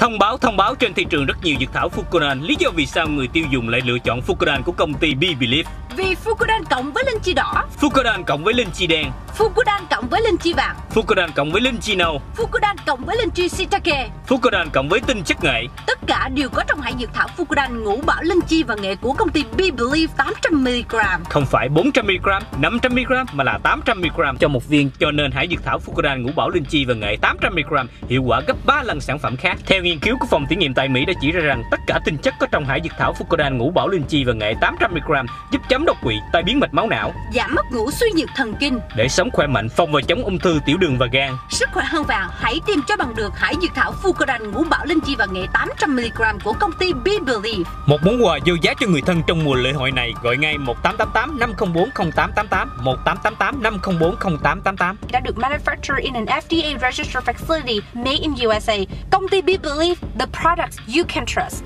Thông báo thông báo trên thị trường rất nhiều dược thảo Fucoran. Lý do vì sao người tiêu dùng lại lựa chọn Fucoran của công ty Be Believe? Vì Fucodan cộng với linh chi đỏ, Fucoran cộng với linh chi đen, Fucodan cộng với linh chi vàng, Fucoran cộng với linh chi nâu, Fucodan cộng với linh chi shiitake. Fucoran cộng với tinh chất nghệ. Tất cả đều có trong hải dược thảo Fucodan ngũ bảo linh chi và nghệ của công ty Be Believe 800mg. Không phải 400mg, 500mg mà là 800mg cho một viên. Cho nên hải dược thảo Fucoran ngũ bảo linh chi và nghệ 800mg hiệu quả gấp 3 lần sản phẩm khác. Theo nghiên cứu của phòng thí nghiệm tại Mỹ đã chỉ ra rằng tất cả tinh chất có trong hải dược thảo Fucoran ngũ bảo linh chi và nghệ 800mg giúp chấm đột quỵ, tai biến mạch máu não Giảm mất ngủ suy nhược thần kinh. để sống khỏe mạnh, phòng và chống ung thư tiểu đường và gan. Sức khỏe hơn vàng, hãy tìm cho bằng được hải dược thảo Fucodan ngũ bảo linh chi và nghệ 800mg của công ty Be Believe. Một món quà vô giá cho người thân trong mùa lễ hội này gọi ngay 1888 504 0888 1888 504 0888 đã được manufactured in an FDA registered facility made in USA. Công ty Be Believe, the products you can trust.